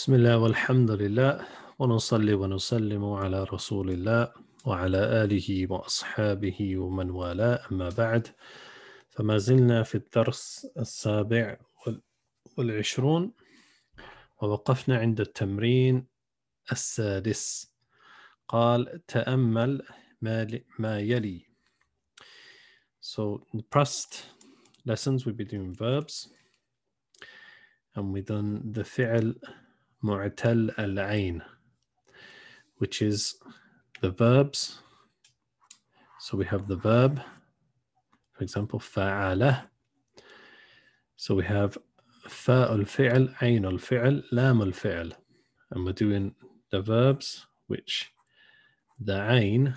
بسم الله والحمد لله ونصلي ونسلم على رسول الله وعلى آله وأصحابه ومن والاه أما بعد فما زلنا في الدرس السابع والعشرون ووقفنا عند التمرين السادس. قال تأمل ما يلي. So in the past lessons we've been doing verbs and we've done the fi'l mu'tal al-ain which is the verbs. So we have the verb for example fa'ala. So we have fa al-fi'l ain al-fi'l lam al-fi'l and we're doing the verbs which the ain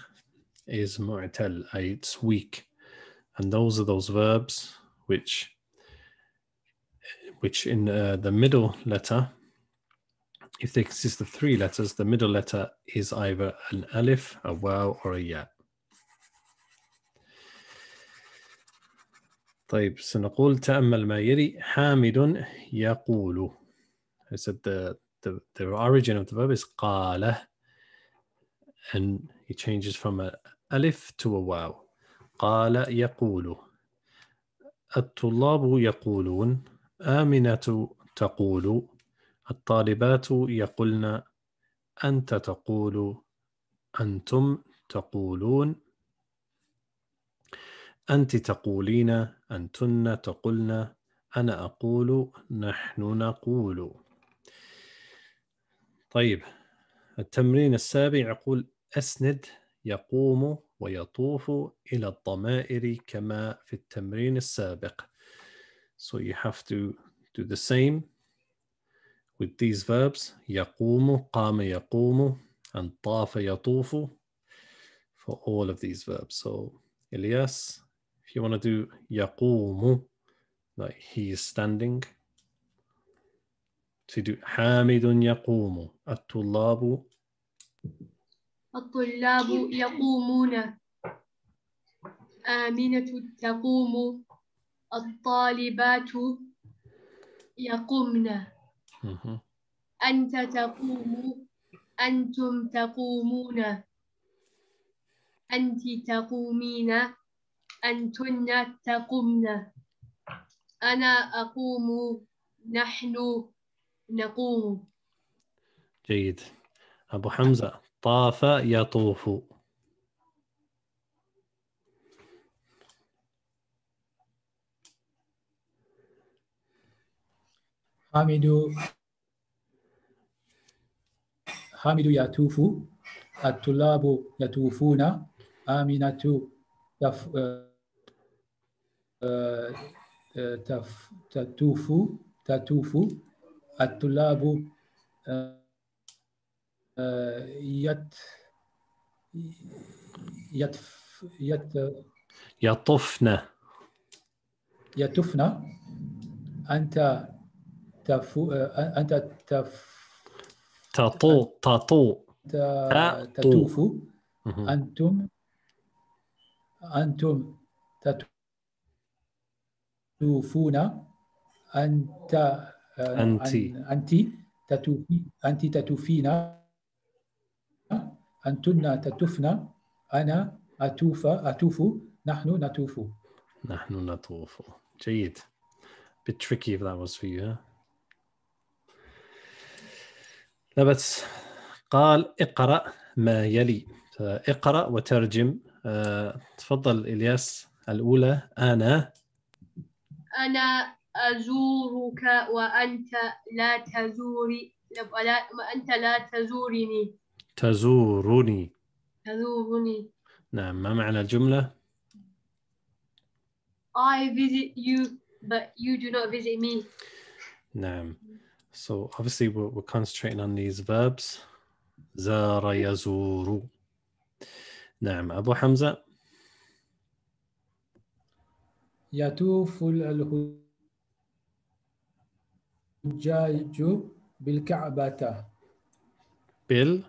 is mu'tal it's weak. And those are those verbs which which in uh, the middle letter if they consist of three letters the middle letter is either an alif a waw or a ya طيب سنقول تأمل ما يلي حامد يقول I said the, the, the origin of the verb is قال and it changes from a alif to a waw قال يقول الطلاب يقولون آمنة تقول الطالبات يقولن أنت تقول أنتم تقولون أنت تقولين أنتن تقولن أنا أقول نحن نقول طيب التمرين السابع يقول أسند يقوم ويطوف إلى الضمائر كما في التمرين السابق. So you have to do the same with these verbs. يقوم, قام يقوم, and طاف يطوف for all of these verbs. So Elias, if you want to do يقوم, like he is standing. So you do حامد يقوم, الطلاب الطلاب يقومون آمنة تقوم الطالبات يقومن أنت تقوم أنتم تقومون. أنت تقومين أنتن تقومن أنا أقوم نحن نقوم. جيد. أبو حمزة طاف يطوف. حامد حامد يطوف الطلاب يطوفون آمنة تف تف تطوف تطوف الطلاب يت يتف يت يطفن. يطفن أنت تفو أنت تف تطو تطو. تطوف أنتم أنتم تطوفون أنت أنت. أنت تطوفي أنت تطوفين أنتن تطفن أنا أطوف أطوف نحن نطوف نحن نطوف جيد. Bit tricky if that was for you huh? لا بس قال اقرأ ما يلي. اقرأ وترجم. أه تفضل إلياس الأولى. أنا. أنا أزورك وأنت لا تزوري. لا أنت لا تزورني. تزورني. تزورني. نعم ما معنى الجملة؟ I visit you but you do not visit me. نعم. So obviously we're, we're concentrating on these verbs. زار يزور نعم أبو حمزة يطوف الحجاج بالكعبة بال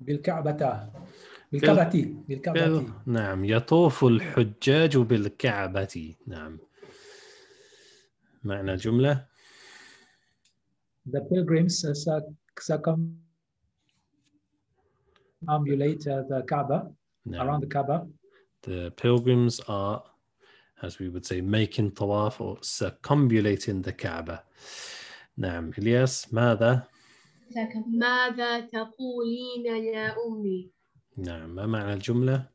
بالكعبة بالكعبة بالكعبة بال... نعم يطوف الحجاج بالكعبة نعم معنى الجملة The pilgrims uh, circ- circumambulate uh, the Kaaba, نعم. around the Kaaba. The pilgrims are, as we would say, making tawaf or circumambulating the Kaaba. نعم إلياس ماذا؟ ماذا تقولين يا أمي نعم ما معنى الجملة؟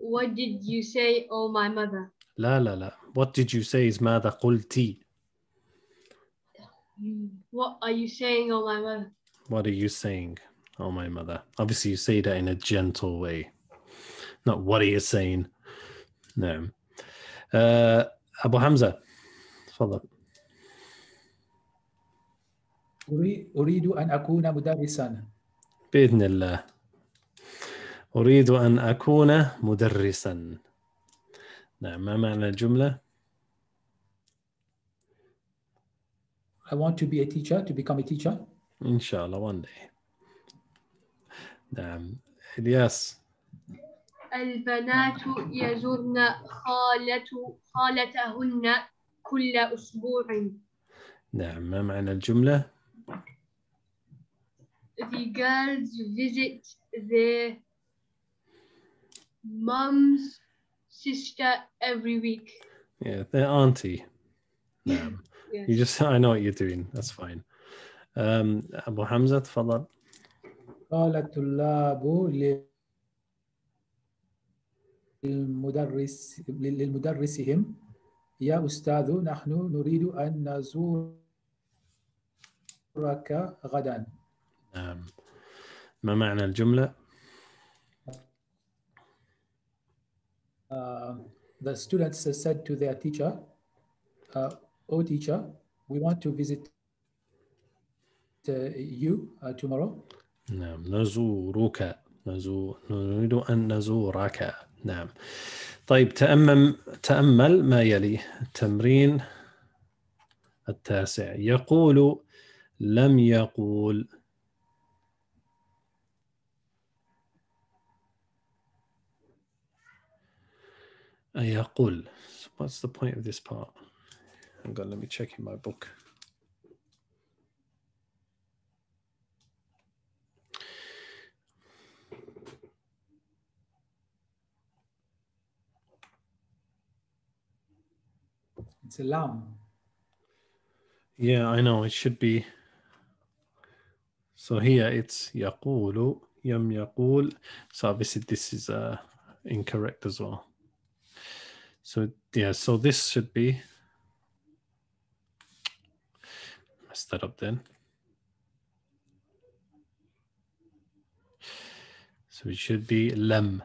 What did you say oh my mother لا لا لا What did you say is ماذا قلتي What are you saying oh my mother What are you saying? Oh my mother. Obviously you say that in a gentle way. Not what are you saying? نعم. Uh, أبو حمزة تفضل. أري- أريد أن أكون مدرسا بإذن الله. أريد أن أكون مدرسا. نعم ما معنى الجملة؟ I want to be a teacher, to become a teacher. إن شاء الله one day. نعم. إلياس البنات يزورن خالة خالتهن كل أسبوع نعم ما معنى الجملة؟ The girls visit their mum's sister every week. Yeah, their auntie. نعم. You just I know what you're doing. That's fine. Um, أبو حمزة تفضل. قال الطلاب للمدرس للمدرسهم يا أستاذ نحن نريد أن نزورك غدا نعم. ما معنى الجملة؟ Uh, the students said to their teacher, uh, "Oh teacher, we want to visit uh, you uh, tomorrow." نعم. نزورك. نزو... نريد أن نزورك. نعم. طيب تأمم تأمل ما يلي. التمرين التاسع. يقول لم يقول. يقول. So what's the point of this part? Hang on, let me check in my book. It's a lamb. Yeah, I know. It should be. So here it's yaqulu, yam yaqul. So obviously this is uh, incorrect as well. So yeah, so this should be that up then. So it should be lem.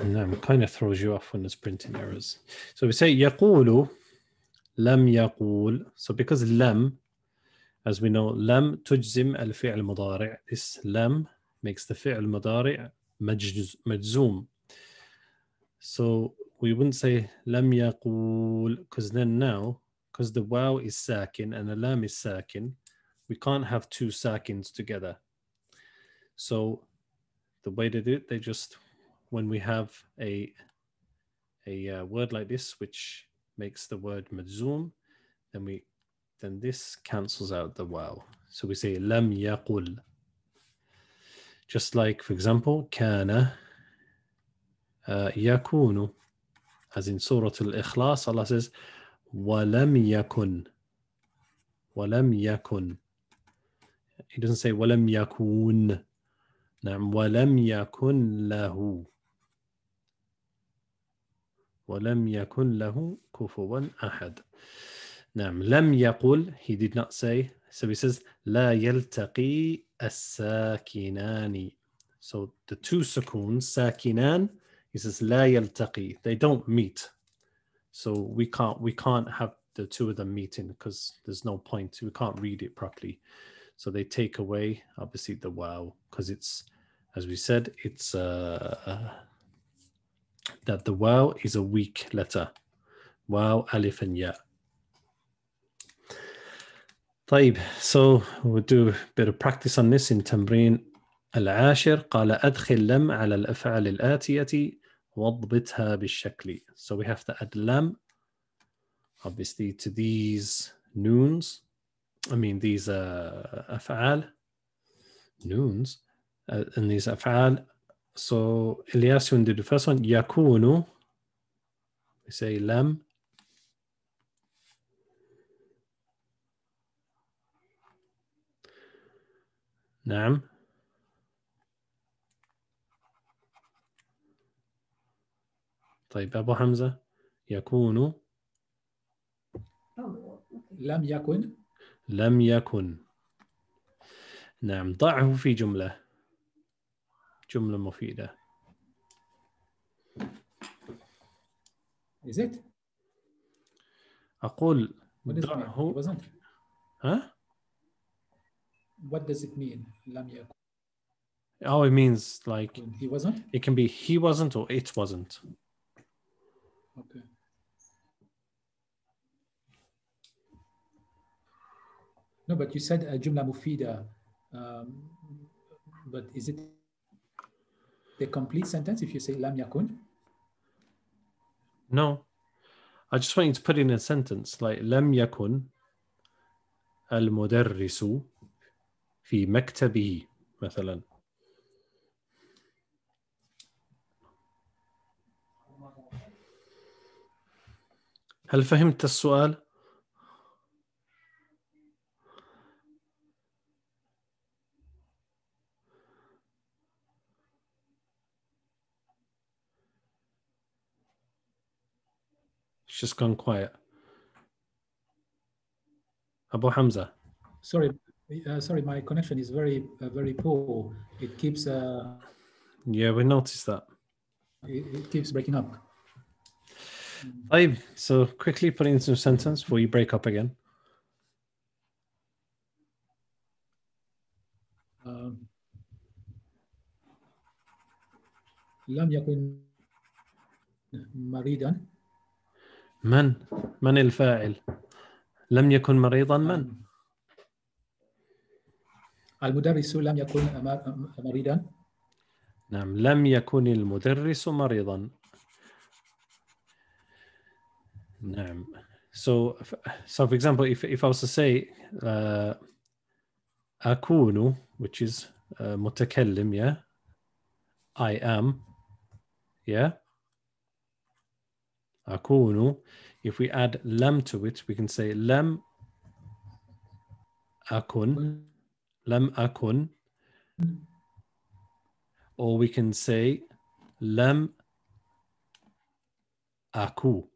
And that kind of throws you off when it's printing errors. So we say yaqulu, lam yaqul. So because lam, as we know, lam tujzim al fi'l mudari. This lam makes the fi'l mudari majzum. So we wouldn't say لم يقول because then now, because the wow is sakin and the lam is sakin, we can't have two sakins together. So the way they do it, they just when we have a a uh, word like this which makes the word madzum then we then this cancels out the wow so we say lam yaqul just like for example kana uh, yakunu As in surah al-ikhlas allah says walam yakun walam yakun he doesn't say walam yakun نعم ولم يكن له ولم يكن له كفوا أحد نعم لم يقل he did not say so he says لا يلتقي الساكنان so the two sukoons ساكنان he says لا يلتقي they don't meet so we can't we can't have the two of them meeting because there's no point we can't read it properly so they take away obviously the wow because it's as we said it's uh that the wow is a weak letter wow alif and ya طيب so we'll do a bit of practice on this in تمرين العاشر قال أدخل لم على الأفعال الآتية واضبطها بالشكل so we have to add lam obviously to these noons I mean these uh, أفعال noons uh, and these أفعال so do the first one يكون we say لم نعم طيب أبو حمزة يكون لم يكن لم يكن نعم ضعه في جملة جملة مفيدة is it أقول ضعه ها what does it mean لم يكن Oh, it means like he wasn't it can be he wasn't or it wasn't. okay no but you said a جملة مفيدة um, but is it the complete sentence if you say لم يكن No. I just want you to put in a sentence like لم يكن المدرس في مكتبه مثلا. هل فهمت السؤال؟ It's just gone quiet. Abu Hamza. sorry uh, sorry my connection is very uh, very poor it keeps uh, Yeah, we noticed that. it, it keeps breaking up طيب, so quickly put in some sentence before you break up again. um, لم يكن مريضا من؟ من الفاعل؟ لم يكن مريضا من؟ المدرس لم يكن مر- مريضا نعم لم يكن المدرس مريضا Um, so, so for example, if, if I was to say uh, akunu, which is uh, yeah, I am, yeah, akunu. If we add lam to it, we can say lam akun, lam akun, or we can say lam aku.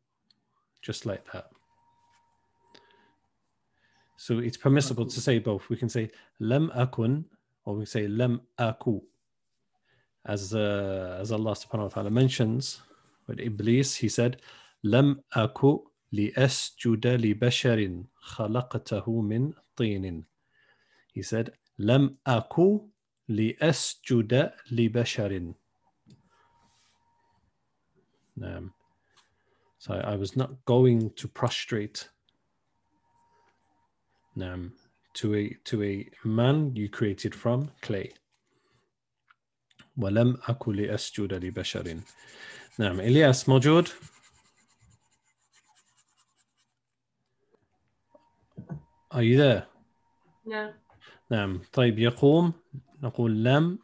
Just like that so it's permissible to أكو. say both we can say لم أكن or we say لم أكو as uh, as Allah subhanahu wa ta'ala mentions with Iblis he said لم أكو لأسجد لبشر خلقته من طين he said لم أكو لأسجد لبشر نعم so I was not going to prostrate نعم to a to a man you created from clay. ولم أكن لأسجد لبشر. نعم إلياس موجود؟ Are you there? نعم نعم طيب يقوم. نقول لم.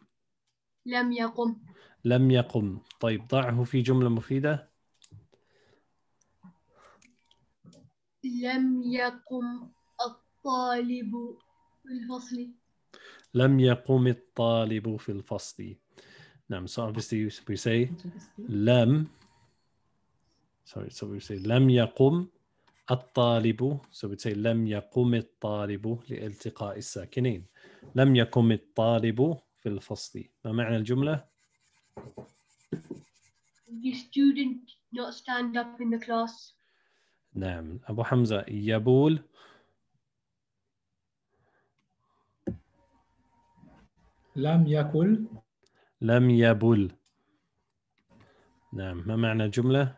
لم يقم. لم يقم. طيب ضعه في جملة مفيدة. لم يقم الطالب في الفصل. لم يقم الطالب في الفصل. نعم so obviously we say لم sorry so we say لم يقم الطالب so we say لم يقم الطالب لالتقاء الساكنين. لم يقم الطالب في الفصل. ما معنى الجملة؟ The student not stand up in the class. نعم أبو حمزة يبول لم يكن لم يبل نعم ما معنى الجملة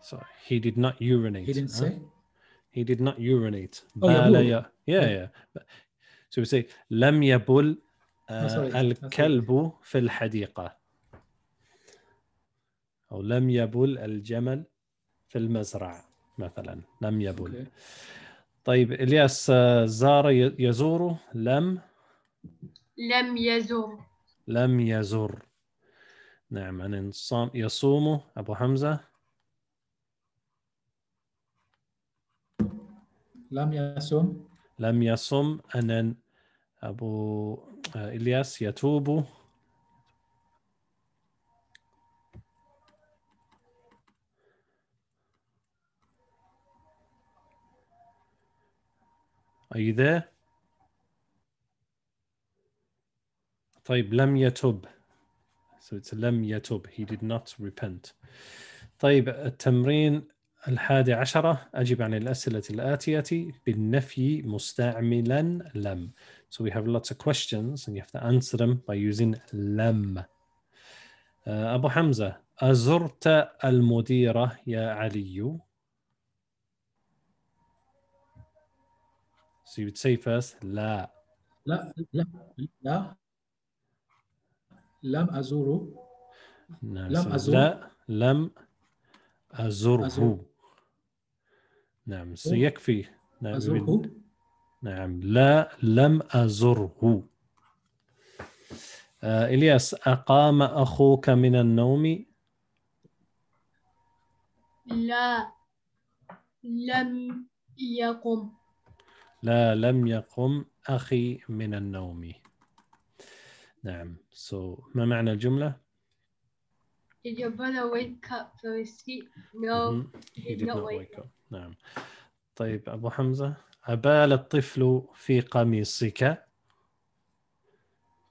So he did not urinate. he didn't huh? say He did not urinate. Oh, يبول. Yeah, Yeah. yeah. So we say لم يبل آه، Oh, sorry. الكلب في الحديقة أو لم يبل الجمل في المزرعة مثلا لم يبل. Okay. طيب إلياس آه، زار يزور لم؟ لم يزر. لم يزر. نعم عن الصام يصوم. أبو حمزة؟ لم يصم لم يصم أن أبو آه، إلياس يتوب. Are you there? طيب لم يتب. So it's لم يتب. He did not repent. طيب التمرين الحادي عشرة. أجب عن الأسئلة الآتية. بالنفي مستعملا لم. So we have lots of questions and you have to answer them by using لم. آه، أبو حمزة أزرت المديرة يا علي؟ So you would say first لا لا لا لا لم أزور نعم لم so أزر. لا لم أزره أزر. نعم سيكفي نعم أزره نعم لا لم أزره آه إلياس أقام أخوك من النوم لا لم يقم لا لم يقم أخي من النوم نعم so ما معنى الجملة؟ Did your brother wake up from his sleep? No. Mhm. He did did not not wake wake up نعم طيب أبو حمزة أبال الطفل في قميصك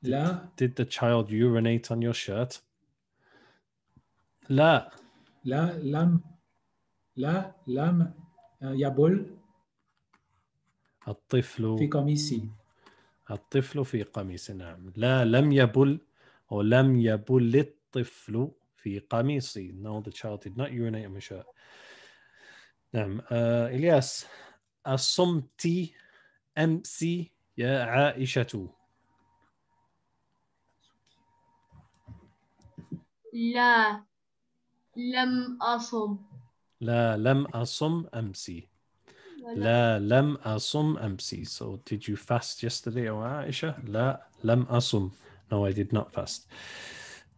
لا Did the child urinate on your shirt? لا لا لم لا لم يبل الطفل في قميصي. الطفل في قميص نعم. لا لم يبل أو لم يبل الطفل في قميصي. No the child did not urinate on my shirt. نعم. آه إلياس الصمت أمس يا عائشة. لا لم أصم. لا لم أصم أمس لا لم أصم أمس So did you fast yesterday أو عائشة؟ لا لم أصم. No I did not fast.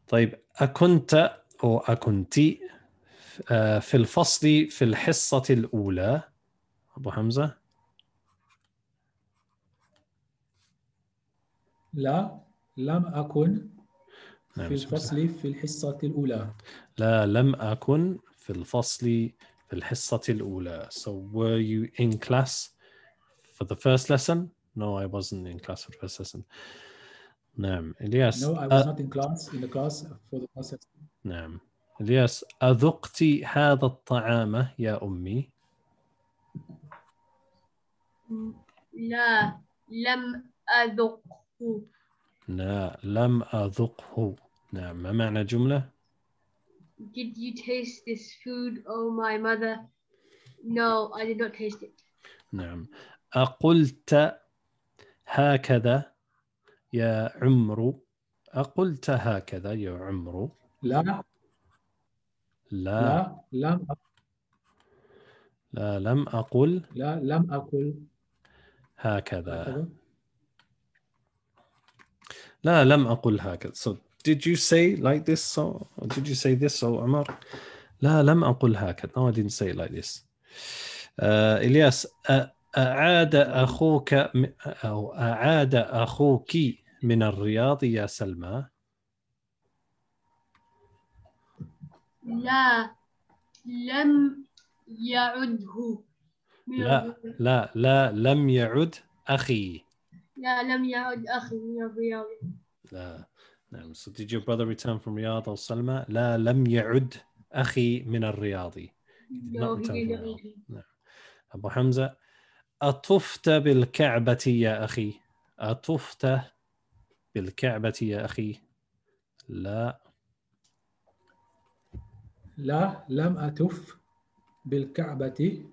طيب أكنت أو أكنت آه، في الفصل في الحصة الأولى. أبو حمزة؟ لا لم أكن نعم، في. الفصل في الحصة الأولى. لا لم أكن في الفصل الحصة الأولى So were you in class for the first lesson? No I wasn't in class for the first lesson نعم إلياس No I was not in class in the class for the process نعم الياس أذقت هذا الطعام يا أمي لا لم أذقه لا لم أذقه نعم ما معنى جملة Did you taste this food, oh my mother? No, I did not taste it. نعم. أقلت هكذا يا عمرو. أقلت هكذا يا عمرو. لا. لا. لا لم لا لم أقل. لا لم أقل. هكذا. هكذا. لا لم أقل هكذا. so did you say like this so or did you say this so عمر لا لم أقل هكذا. No I didn't say it like this. آه إلياس أعاد أخوك أو أعاد أخوك من الرياض يا سلمى؟ لا لم يعده. لا. لا لا لم يعد أخي. لا لم يعد أخي من الرياض. لا. نعم so did your brother return from رياض أو سلمى. لا لم يعد أخي من الرياض No, he return did from not. رياض. أبو حمزة أطفت بالكعبة يا أخي؟ أطفت بالكعبة يا أخي؟ لا. لا لم أتف بالكعبة.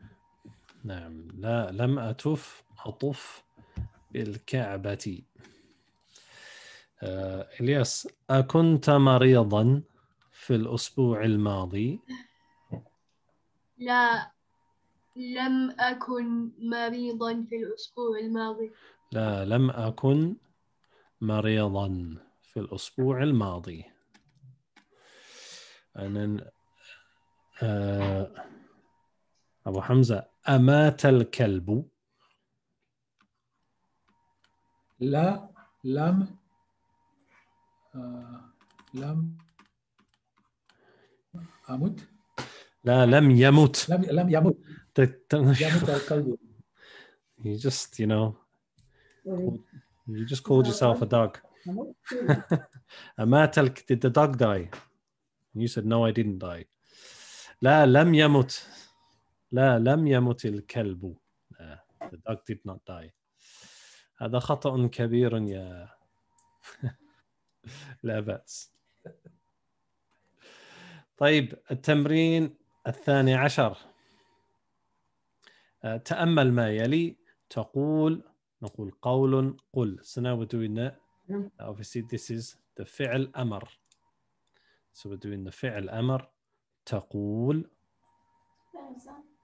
نعم لا لم أتف أطف بالكعبة. آه إلياس أكنت مريضا في الأسبوع الماضي؟ لا لم أكن مريضا في الأسبوع الماضي. لا لم أكن مريضا في الأسبوع الماضي. أنا آه أبو حمزة أمات الكلب؟ لا لم لم أمت لا لم يمت لم لم يمت ت- ت- يمت الكلب you just you know you just called yourself a dog أمات did the dog die you said no I didn't die لا لم يمت لا لم يمت الكلب لا, the dog did not die هذا خطأ كبير يا لا بأس طيب التمرين الثاني عشر آه، تأمل ما يلي تقول نقول قول قل so now we're doing the obviously this is the فعل أمر so we're doing the فعل أمر تقول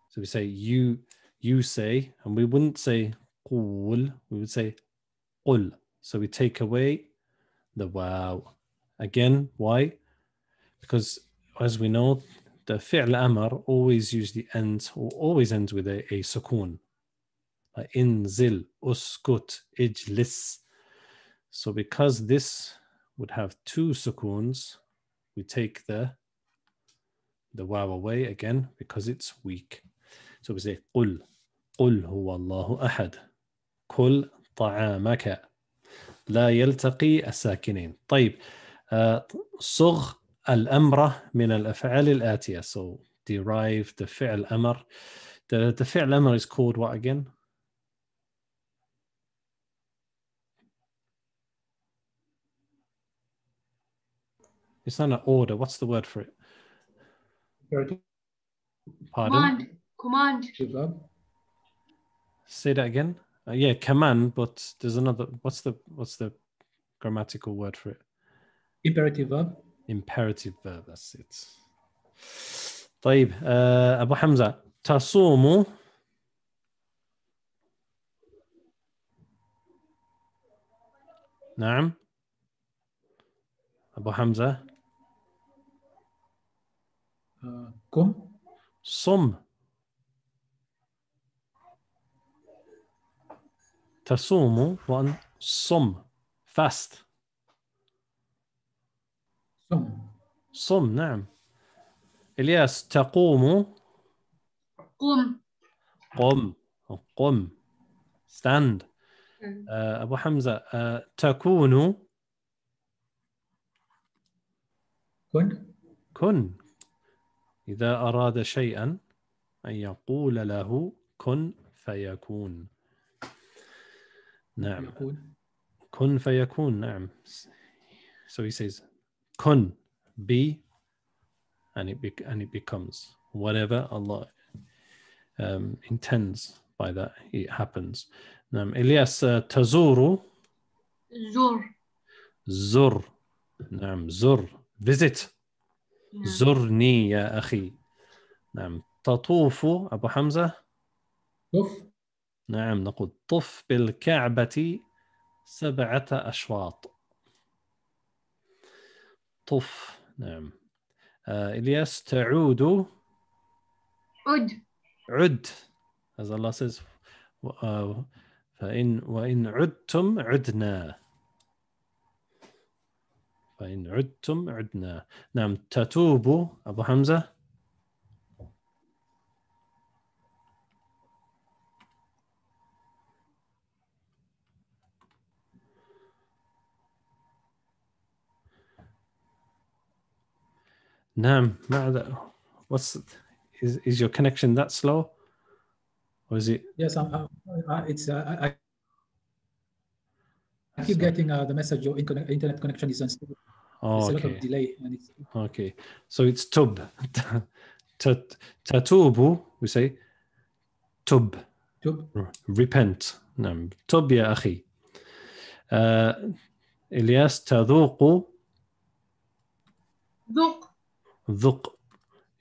so we say you you say and we wouldn't say قول we would say قل so we take away the wow. Again, why? Because as we know, the fi'l amr always use the or always ends with a, a sukun. In zil, uskut, ijlis. So because this would have two sukuns, we take the the wow away again because it's weak. So we say qul, qul هو Allahu ahad, qul طعامك لا يلتقي الساكنين طيب آه، صغ الأمرة من الأفعال الآتية so derive the فعل أمر the, the فعل أمر is called what again It's not an order. What's the word for it? Pardon? Command. Command. Say that again. Uh, yeah, command, but there's another. What's the what's the grammatical word for it? imperative verb Imperative verb. That's it. طيب آه أبو حمزة تصوم نعم أبو حمزة آه، كم صم تصوم وأن صم fast. صم. صم نعم. إلياس تقوم. قم. قم. قم. stand. آه، أبو حمزة آه، تكون. كن. كن. إذا أراد شيئا أن يقول له كن فيكون. نعم يكون كن فيكون نعم so he says كن be and it, bec- and it becomes whatever Allah um, intends by that it happens نعم إلياس آه، تزور زر. زر نعم زر visit زرني يا أخي نعم تطوف أبو حمزة طف نعم نقول طف بالكعبة سبعة أشواط. طف نعم. آه إلياس تعود. عد. عد. as Allah says فإن وإن عدتم عدنا. فإن عدتم عدنا. نعم تتوب. أبو حمزة. نعم ماذا what's is, is your connection that slow or is it yes I'm, I'm- uh, it's uh, I, I- I keep getting uh, the message your internet internet connection is unstable oh, there's a lot okay of delay and it's Okay, so it's tub. Tat- Tatubu, we say tub, tube r- repent. نعم تب يا أخي آه إلياس تذوق ذق ذق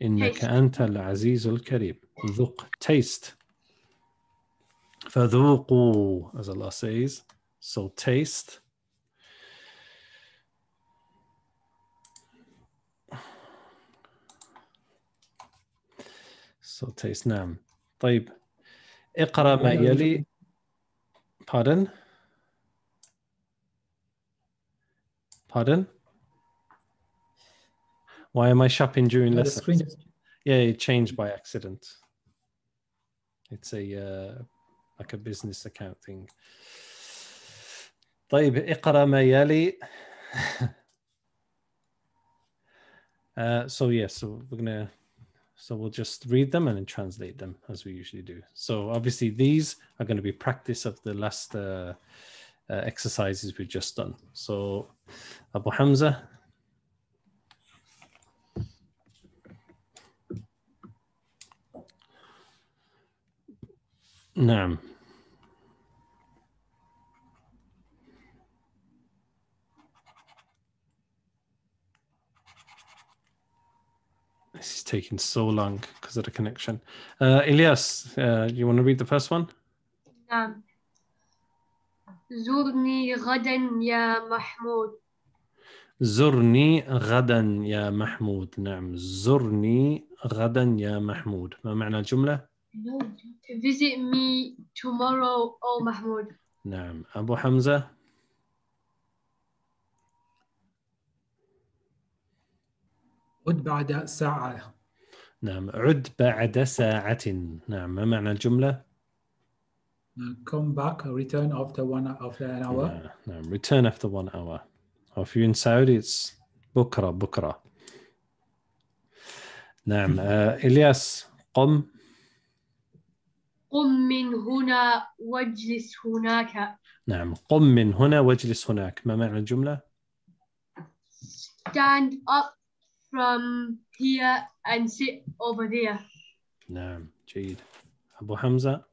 إنك Taste. أنت العزيز الكريم ذق taste فذوقوا as Allah says so taste so taste نعم طيب اقرأ ما يلي pardon pardon why am I shopping during Uh, the lessons screen yeah, it changed by accident. It's a uh, like a business account thing. طيب اقرأ ما يلي. uh, so yes, so we're gonna so we'll just read them and then translate them as we usually do. So obviously these are going to be practice of the last uh, uh, exercises we've just done. So Abu Hamza, نعم This is taking so long because of the connection. Uh, Elias, uh, you want to read the first one? نعم زورني غدا يا محمود زرني غدا يا محمود نعم زرني غدا يا محمود ما معنى الجملة؟ visit me tomorrow oh محمود نعم أبو حمزة عد بعد ساعة نعم عد بعد ساعة نعم ما معنى الجملة؟ Uh, come back return after one after an hour نعم نعم. return after one hour or if you're in Saudi it's بكرة بكرة نعم آه إلياس قم قم من هنا واجلس هناك. نعم قم من هنا واجلس هناك. ما معنى الجملة؟ stand up from here and sit over there. نعم جيد. أبو حمزة؟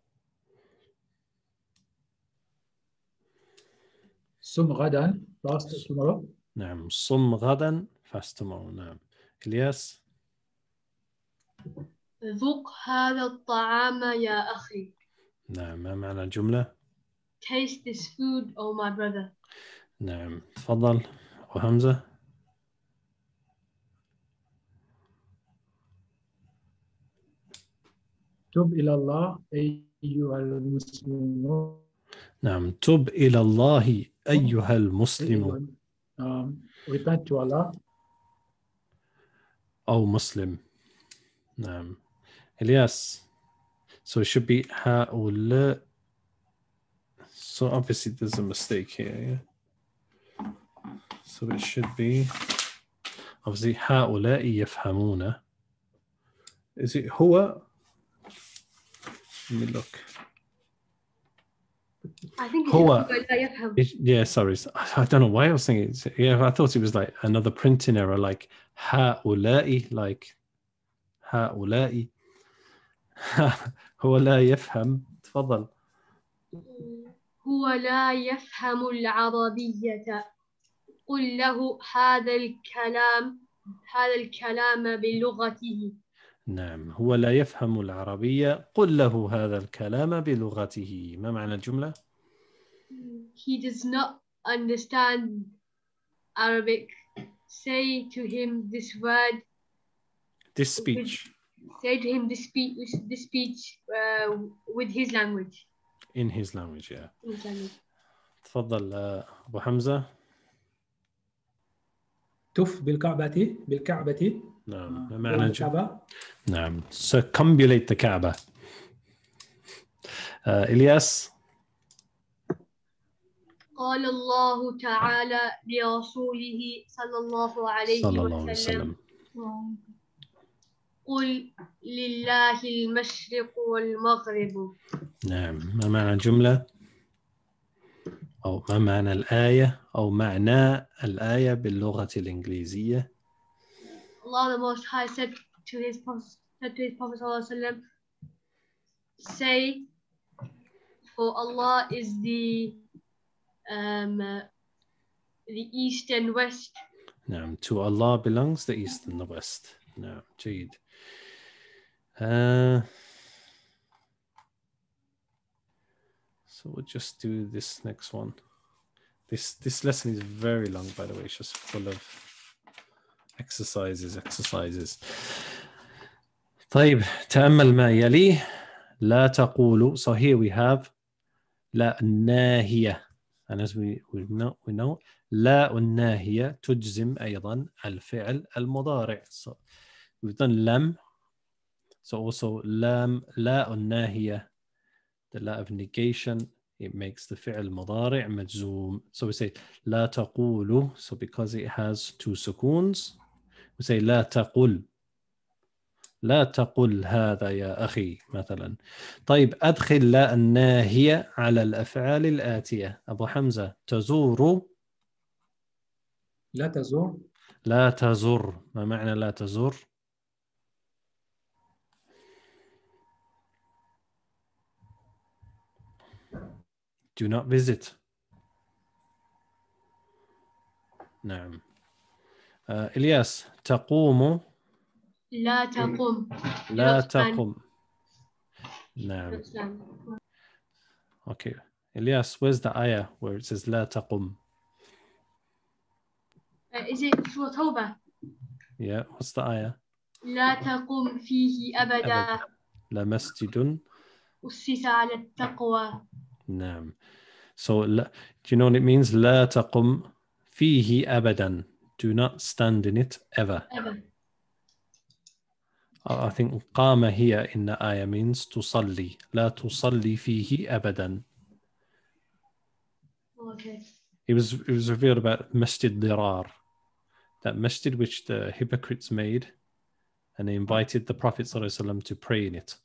صم غدا fast tomorrow. نعم صم غدا fast tomorrow. نعم. إلياس؟ ذق هذا الطعام يا أخي. نعم ما معنى الجملة؟ taste this food oh my brother. نعم تفضل. أبو حمزة تب إلى الله أيها المسلمون. نعم تب إلى الله أيها المسلم um, repent to Allah أو مسلم. نعم. إلياس so it should be هؤلاء so obviously there's a mistake here yeah? so it should be obviously هؤلاء يفهمون is it هو let me look I think it's هو- لا يفهم It- yeah, sorry. I don't know why I was thinking. it's- Yeah, I thought it was like another printing error, like هؤلاء, like هؤلاء. هو لا يفهم. تفضل. هو لا يفهم العربية قل له هذا الكلام هذا الكلام بلغته نعم، هو لا يفهم العربية. قل له هذا الكلام بلغته. ما معنى الجملة؟ He does not understand Arabic. Say to him this word. This speech Say to him this speech. This speech uh, with his language. in his language. Yeah. His language. تفضل آه، أبو حمزة. تف بالكعبة بالكعبة نعم. ما آه، معنى الجملة؟ بالكعبة نعم. Circumambulate the Kaaba. آه، إلياس. قال الله تعالى لرسوله صلى الله عليه صلى الله عليه وسلم وسلم. قل لله المشرق والمغرب نعم ما معنى الجملة أو ما معنى الآية أو معنى الآية باللغة الإنجليزية Allah the Most High said to his prophet, said to his prophet صلى الله عليه وسلم, say for Allah is the um uh, the east and west. نعم to Allah belongs the east and the west نعم جيد uh, so we'll just do this next one this this lesson is very long by the way it's just full of exercises exercises طيب تأمل ما يليه لا تقولوا so here we have لا الناهية and as we, we know, we know لا الناهية تجزم أيضا الفعل المضارع so we've done لم so also لام لا الناهية the لا of negation it makes the فعل مضارع مجزوم so we say لا تقول so because it has two sukoons we say لا تقل لا تقل هذا يا أخي مثلا طيب أدخل لا الناهية على الأفعال الآتية أبو حمزة تزور لا تزور لا تزر ما معنى لا تزر do not visit نعم آه إلياس تقوم لا تقم. لا. تقم نعم okay إلياس where's the ayah where it says لا تقم Uh, is it Surah Tawbah? yeah what's the ayah لا تقم فيه أبدا لمسجد أسس على التقوى. نعم so لا, do you know what it means لا تقم فيه أبدا do not stand in it ever أبدا. I think قام here in the ayah means تصلي لا تصلي فيه أبدا Okay. it was it was revealed about Masjid Dirar, that masjid which the hypocrites made, and they invited the Prophet ﷺ to pray in it.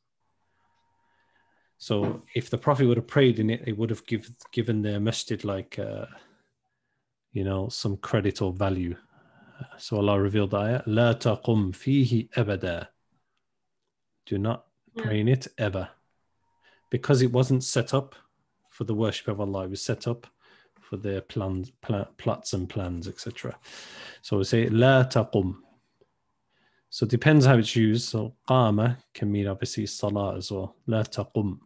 So if the Prophet would have prayed in it, it would have give, given their masjid like, uh, you know, some credit or value. So Allah revealed the ayah, لا تقم فيه أبدا. Do not pray in it ever. Because it wasn't set up for the worship of Allah, it was set up for their plans, pla- plots and plans, etc. So we say لا تقم. So it depends how it's used. So قامة can mean obviously salah as well. لا تقم.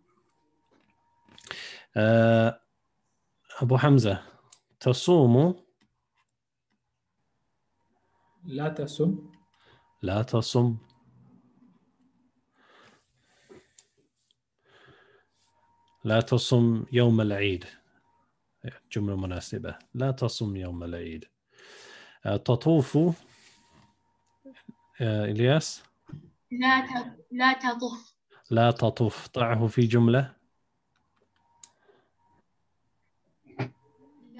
Uh, أبو حمزة تصوم؟ لا تصم لا تصم لا تصم يوم العيد. جملة مناسبة. لا تصم يوم العيد. آه، تطوف؟ آه، إلياس؟ لا ت... لا تطف. لا تطوف. ضعه في جملة؟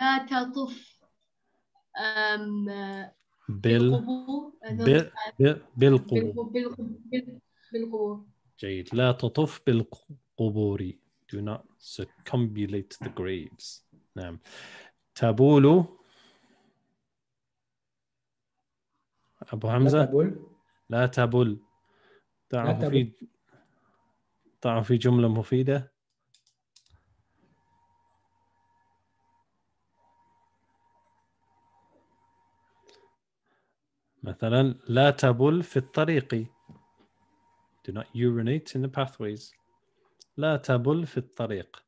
لا تطف. بال بالقبور. بالقبور بالق- بالق- بال- بالقبور. جيد. لا تطف بالقبور. Do not circumambulate the graves. نعم. تبول أبو لا حمزة؟ تبول لا ضعه تبل. في ضعه في جملة مفيدة. مثلا لا تبل في الطريق do not urinate in the pathways لا تبل في الطريق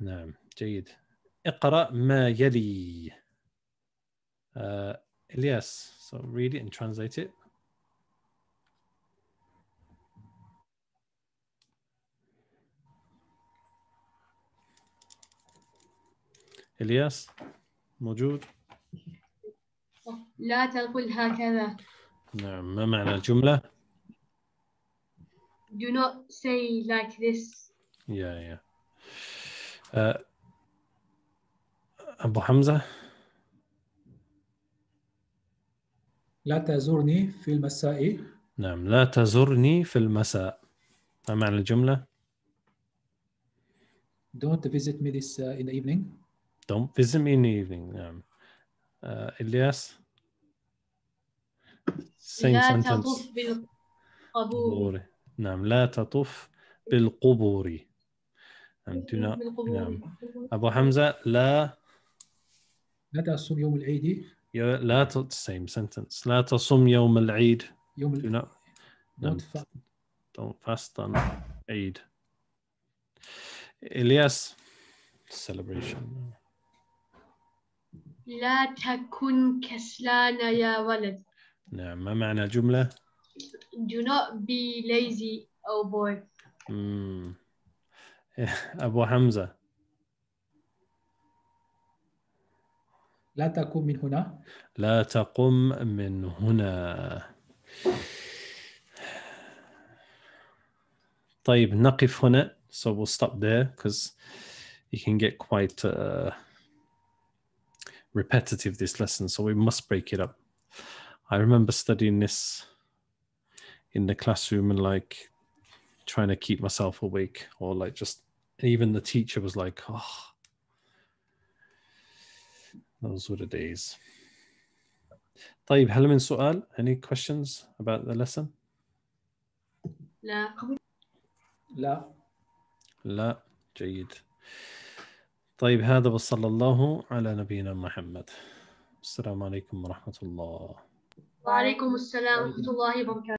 نعم جيد اقرأ ما يلي uh, Elias so read it and translate it إلياس موجود؟ لا تقل هكذا. نعم ما معنى الجملة؟ Do not say like this. يا يا. آه، أبو حمزة؟ لا تزورني في المساء. نعم لا تزرني في المساء. ما معنى الجملة؟ Don't visit me this uh, in the evening. Don't visit me in the evening نعم. آه، إلياس؟ Same لا sentence. تطف بالقبور. قبور نعم لا تطف بالقبور. نعم do not-. نعم. أبو حمزة لا. لا تصوم يوم العيد؟ لا ت- same sentence. لا تصم يوم العيد. يوم do ال... not نعم. don't fa- don't fast on Eid إلياس؟ Celebration. لا تكن كسلان يا ولد. نعم ما معنى جملة Do not be lazy, oh boy. مم. أبو حمزة لا تقوم من هنا لا تقم من هنا طيب نقف هنا so we'll stop there because you can get quite uh, repetitive this lesson so we must break it up I remember studying this in the classroom and like trying to keep myself awake or like just even the teacher was like oh those were the days طيب هل من سؤال any questions about the lesson لا لا لا جيد طيب هذا وصلى الله على نبينا محمد. السلام عليكم ورحمة الله. وعليكم السلام ورحمة الله وبركاته.